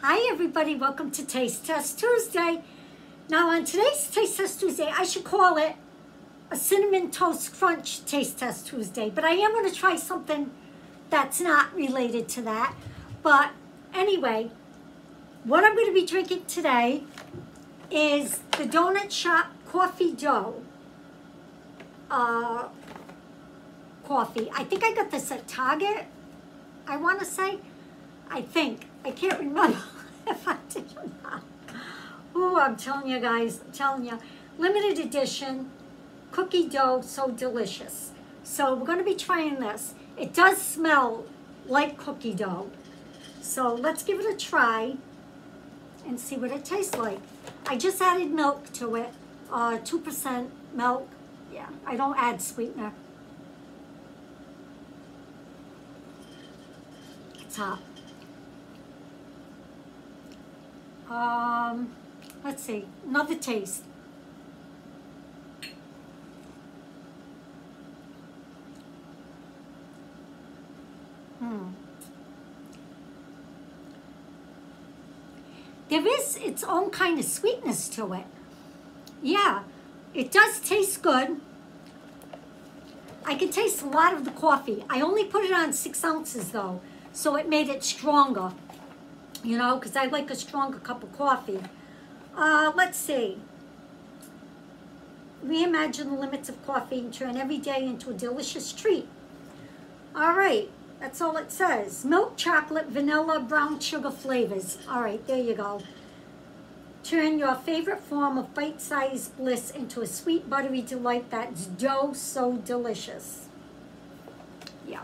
Hi everybody, welcome to Taste Test Tuesday. Now on today's Taste Test Tuesday, I should call it a Cinnamon Toast Crunch Taste Test Tuesday, but I am going to try something that's not related to that. But anyway, what I'm going to be drinking today is the Donut Shop Coffee Dough uh, coffee. I think I got this at Target, I want to say. I think. I can't remember if I did or not. Oh, I'm telling you guys, I'm telling you. Limited edition cookie dough, so delicious. So we're going to be trying this. It does smell like cookie dough. So let's give it a try and see what it tastes like. I just added milk to it, 2% uh, milk. Yeah, I don't add sweetener. It's hot. Um, let's see, another taste. Hmm. There is its own kind of sweetness to it. Yeah, it does taste good. I can taste a lot of the coffee. I only put it on six ounces though, so it made it stronger you know, because I like a stronger cup of coffee. Uh, let's see. Reimagine the limits of coffee and turn every day into a delicious treat. All right, that's all it says. Milk, chocolate, vanilla, brown sugar flavors. All right, there you go. Turn your favorite form of bite-sized bliss into a sweet, buttery delight that's dough so delicious. Yeah.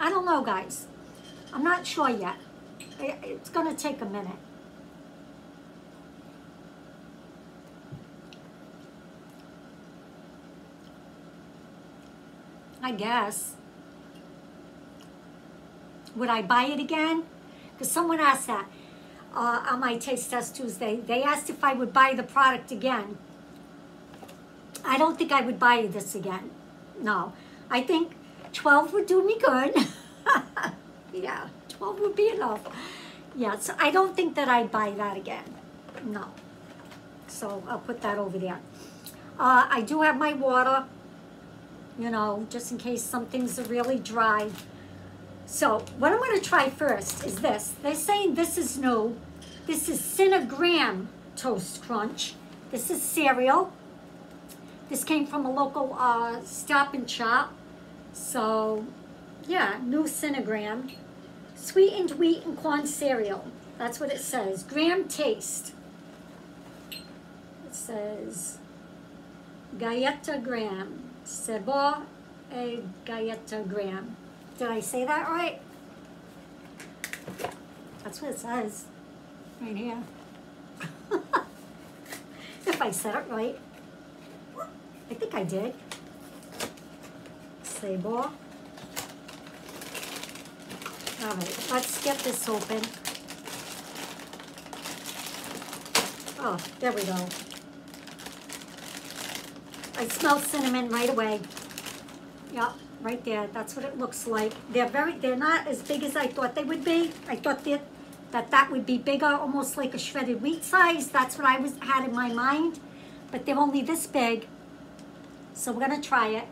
I don't know, guys. I'm not sure yet. It's going to take a minute. I guess. Would I buy it again? Because someone asked that uh, on my Taste Test Tuesday. They asked if I would buy the product again. I don't think I would buy this again. No. I think 12 would do me good. yeah. 12 would be enough. Yeah, so I don't think that I'd buy that again. No. So I'll put that over there. Uh, I do have my water, you know, just in case some things are really dry. So what I'm going to try first is this. They're saying this is new. This is Cinnagram Toast Crunch. This is cereal. This came from a local uh, Stop and Shop. So, yeah, new Cinnagram. Sweetened wheat and corn cereal. That's what it says. Graham taste. It says Galleta Graham. Sebo a Galleta Graham. Did I say that right? That's what it says. Right here. if I said it right. I think I did. Sebo. All right, let's get this open. Oh, there we go. I smell cinnamon right away. Yep, right there. That's what it looks like. They're very, they're not as big as I thought they would be. I thought that that, that would be bigger, almost like a shredded wheat size. That's what I was had in my mind. But they're only this big. So we're gonna try it.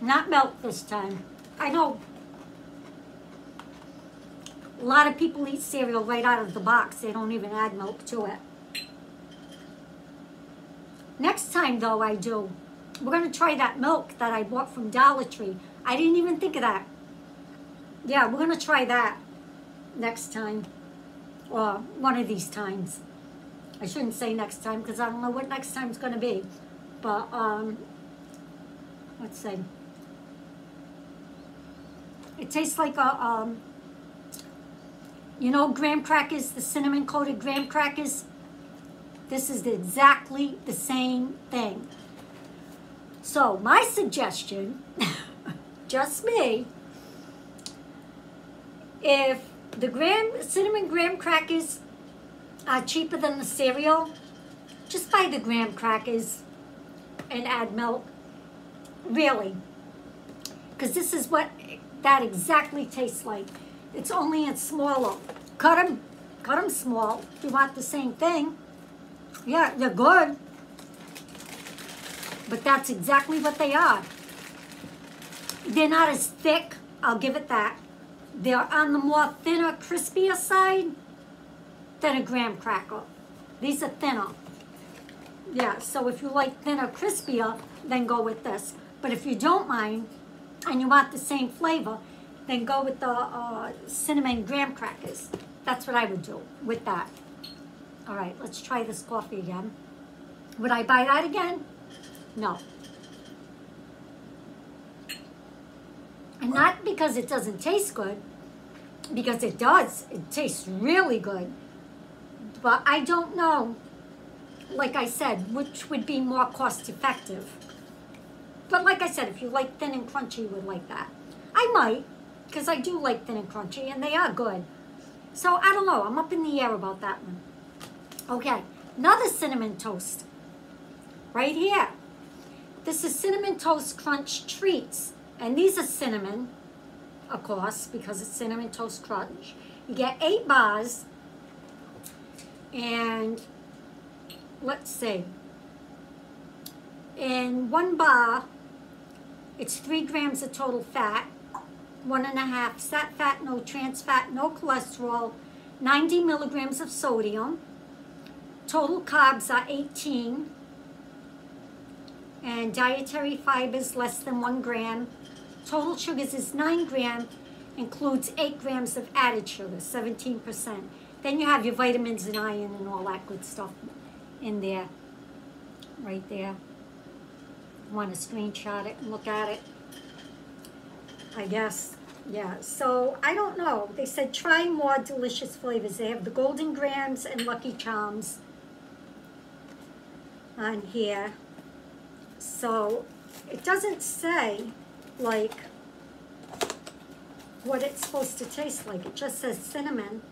Not melt this time. I know a lot of people eat cereal right out of the box. They don't even add milk to it. Next time, though, I do. We're going to try that milk that I bought from Dollar Tree. I didn't even think of that. Yeah, we're going to try that next time. Or one of these times. I shouldn't say next time because I don't know what next time's going to be. But, um, let's see. It tastes like a, um, you know graham crackers, the cinnamon coated graham crackers? This is exactly the same thing. So my suggestion, just me, if the graham, cinnamon graham crackers are uh, cheaper than the cereal, just buy the graham crackers and add milk. Really. Because this is what that exactly tastes like. It's only it's smaller. cut them, cut them small if you want the same thing. Yeah, they're good. But that's exactly what they are. They're not as thick, I'll give it that. They're on the more thinner, crispier side than a graham cracker. These are thinner. Yeah, so if you like thinner, crispier, then go with this. But if you don't mind, and you want the same flavor, then go with the uh, cinnamon graham crackers. That's what I would do with that. All right, let's try this coffee again. Would I buy that again? No. And not because it doesn't taste good, because it does. It tastes really good. But I don't know, like I said, which would be more cost effective. But like I said, if you like thin and crunchy, you would like that. I might, because I do like thin and crunchy, and they are good. So I don't know. I'm up in the air about that one. Okay, another cinnamon toast. Right here. This is Cinnamon Toast Crunch Treats. And these are cinnamon, of course, because it's Cinnamon Toast Crunch. You get eight bars. And let's see. In one bar, it's three grams of total fat, one and a half sat fat, no trans fat, no cholesterol, 90 milligrams of sodium. Total carbs are 18. And dietary fibers less than one gram. Total sugars is nine gram, includes eight grams of added sugar, 17%. Then you have your vitamins and iron and all that good stuff in there, right there. Want to screenshot it and look at it. I guess, yeah. So I don't know. They said try more delicious flavors. They have the Golden Grahams and Lucky Charms on here. So it doesn't say like what it's supposed to taste like. It just says cinnamon,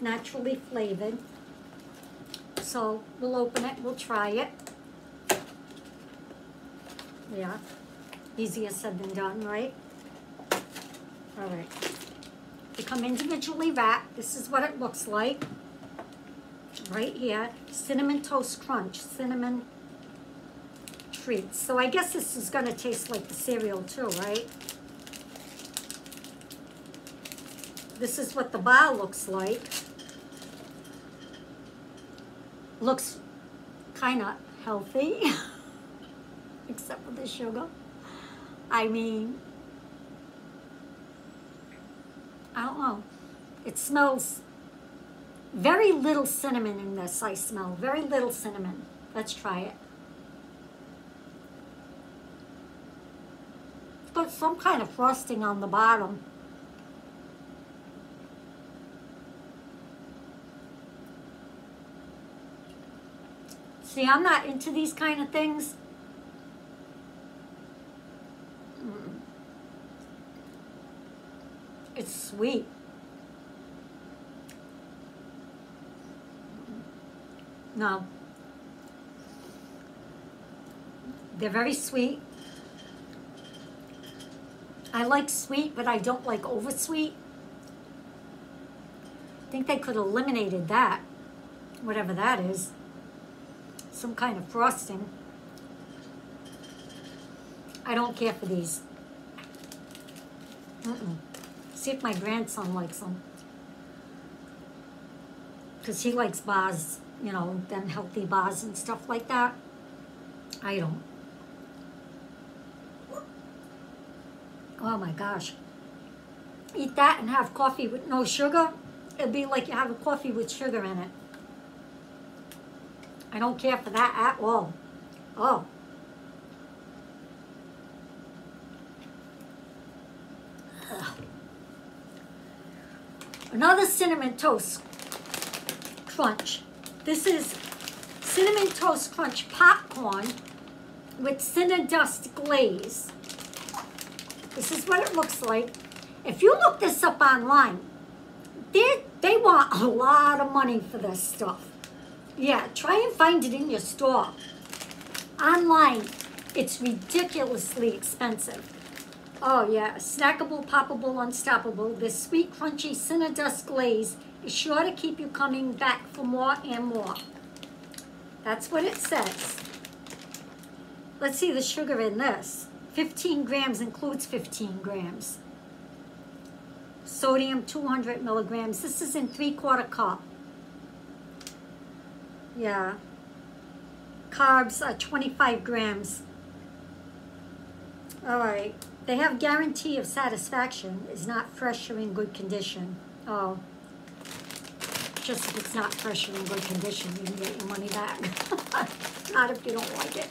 naturally flavored. So we'll open it, we'll try it. Yeah, easier said than done, right? All right. They come individually wrapped. This is what it looks like. Right here, Cinnamon Toast Crunch, cinnamon treats. So I guess this is gonna taste like the cereal too, right? This is what the bar looks like. Looks kind of healthy, except for the sugar. I mean, I don't know. It smells very little cinnamon in this, I smell. Very little cinnamon. Let's try it. Got some kind of frosting on the bottom. See, I'm not into these kind of things. It's sweet. No. They're very sweet. I like sweet, but I don't like over sweet. I think they could have eliminated that, whatever that is. Some kind of frosting. I don't care for these. Mm -mm. See if my grandson likes them. Because he likes bars, you know, them healthy bars and stuff like that. I don't. Oh my gosh. Eat that and have coffee with no sugar. It'd be like you have a coffee with sugar in it. I don't care for that at all. Oh. Another cinnamon toast crunch. This is cinnamon toast crunch popcorn with cinnamon dust glaze. This is what it looks like. If you look this up online, they, they want a lot of money for this stuff. Yeah, try and find it in your store. Online, it's ridiculously expensive. Oh yeah, snackable, poppable, unstoppable. This sweet, crunchy Cinnadust glaze is sure to keep you coming back for more and more. That's what it says. Let's see the sugar in this. 15 grams includes 15 grams. Sodium 200 milligrams. This is in three quarter cup. Yeah. Carbs are 25 grams. All right. They have guarantee of satisfaction. Is not fresh or in good condition. Oh. Just if it's not fresh or in good condition, you can get your money back. not if you don't like it.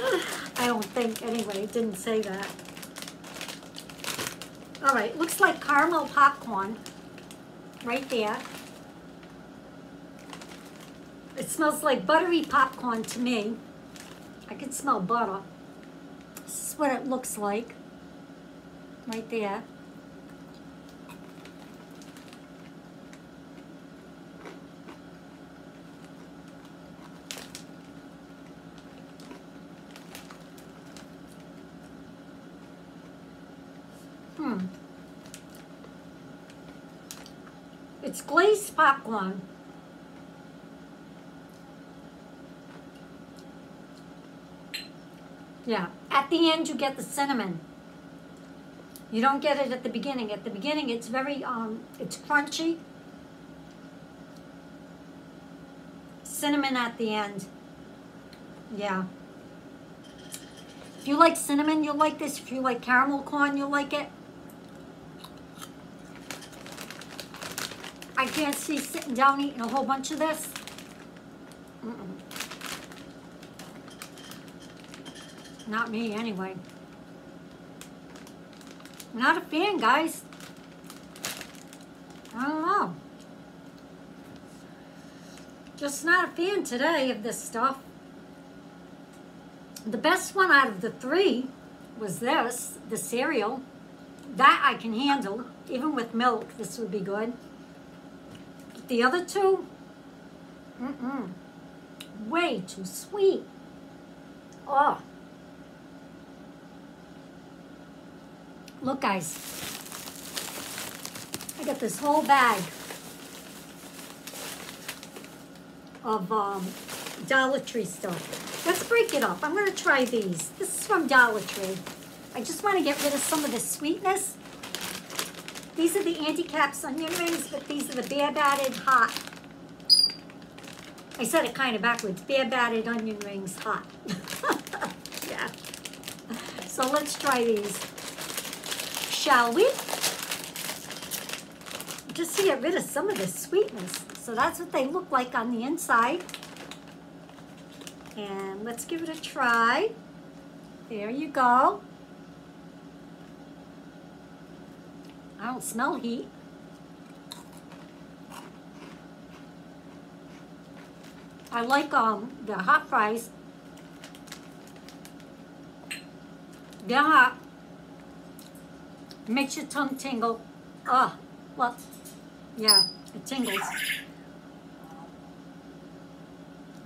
I don't think, anyway, it didn't say that. All right, looks like caramel popcorn right there. It smells like buttery popcorn to me. I can smell butter. What it looks like right there. Hmm. It's glazed popcorn. Yeah. At the end, you get the cinnamon. You don't get it at the beginning. At the beginning, it's very, um, it's crunchy. Cinnamon at the end. Yeah. If you like cinnamon, you'll like this. If you like caramel corn, you'll like it. I can't see sitting down eating a whole bunch of this. Mm -mm. Not me, anyway. Not a fan, guys. I don't know. Just not a fan today of this stuff. The best one out of the three was this, the cereal. That I can handle. Even with milk, this would be good. The other two, mm-mm, way too sweet. Oh. Look, guys. I got this whole bag of um, Dollar Tree stuff. Let's break it up. I'm going to try these. This is from Dollar Tree. I just want to get rid of some of the sweetness. These are the Andy Capp's onion rings, but these are the beer battered hot. I said it kind of backwards. Beer battered onion rings hot. yeah. So let's try these. Shall we? Just to get rid of some of the sweetness. So that's what they look like on the inside. And let's give it a try. There you go. I don't smell heat. I like um the hot fries. They're hot. Makes your tongue tingle. Ah, oh, well, yeah, it tingles.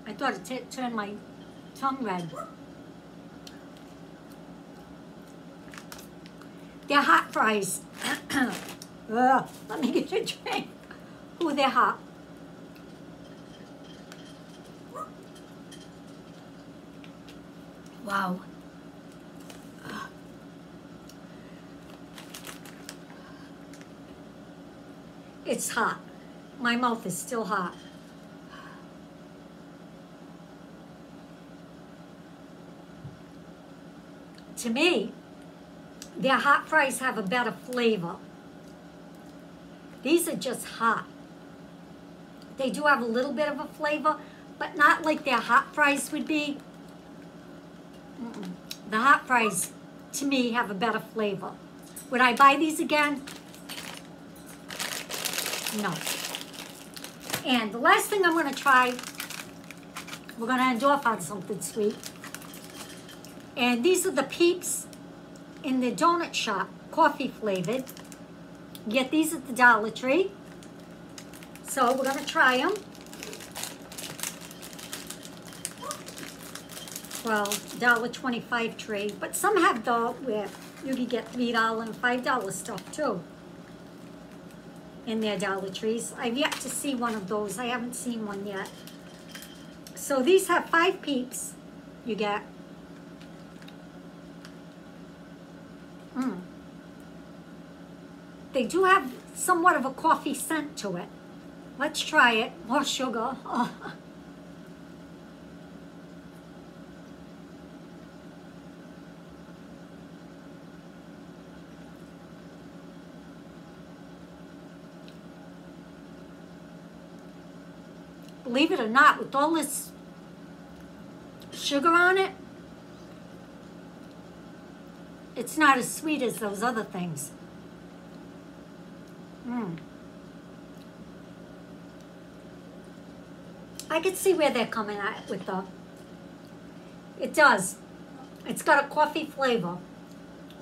I thought it turned my tongue red. They're hot fries. Ugh, let me get you a drink. Ooh, they're hot. Wow. It's hot. My mouth is still hot. To me, their hot fries have a better flavor. These are just hot. They do have a little bit of a flavor, but not like their hot fries would be. Mm -mm. The hot fries, to me, have a better flavor. Would I buy these again? No. And the last thing I'm going to try, we're going to end off on something sweet. And these are the Peeps in the donut shop, coffee flavored. get these at the Dollar Tree. So we're going to try them. 12, dollar 25 tray. But some have the where you can get $3 and $5 stuff too in their Dollar Trees. I've yet to see one of those. I haven't seen one yet. So these have five peeps you get. Mm. They do have somewhat of a coffee scent to it. Let's try it. More sugar. Oh. Believe it or not, with all this sugar on it, it's not as sweet as those other things. Mm. I can see where they're coming at with the, it does. It's got a coffee flavor.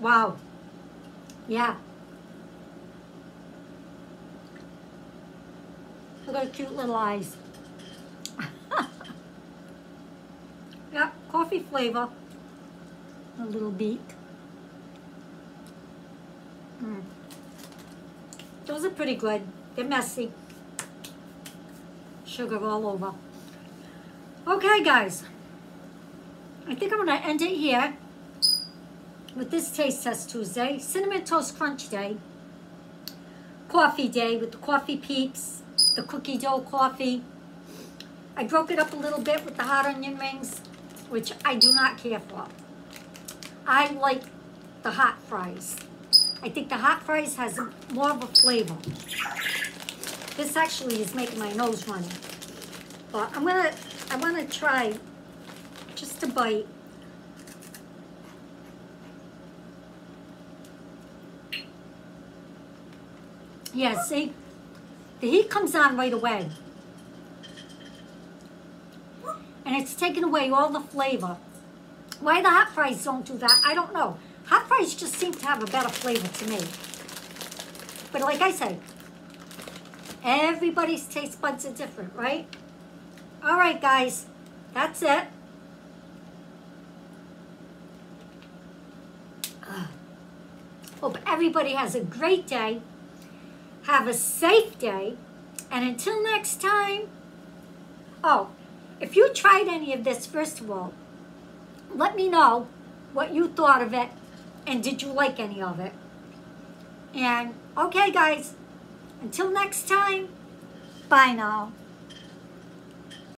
Wow. Yeah. Look at cute little eyes. yeah, coffee flavor. A little beet. Mm. Those are pretty good. They're messy. Sugar all over. Okay, guys. I think I'm going to end it here with this Taste Test Tuesday. Cinnamon Toast Crunch Day. Coffee Day with the Coffee Peeps. The cookie dough coffee. I broke it up a little bit with the hot onion rings, which I do not care for. I like the hot fries. I think the hot fries has more of a flavor. This actually is making my nose runny. But I'm gonna, I wanna try just a bite. Yeah, see? The heat comes on right away. And it's taken away all the flavor. Why the hot fries don't do that, I don't know. Hot fries just seem to have a better flavor to me. But like I said, everybody's taste buds are different, right? All right, guys, that's it. Hope everybody has a great day. Have a safe day. And until next time, oh, if you tried any of this, first of all, let me know what you thought of it and did you like any of it? And okay, guys, until next time, bye now.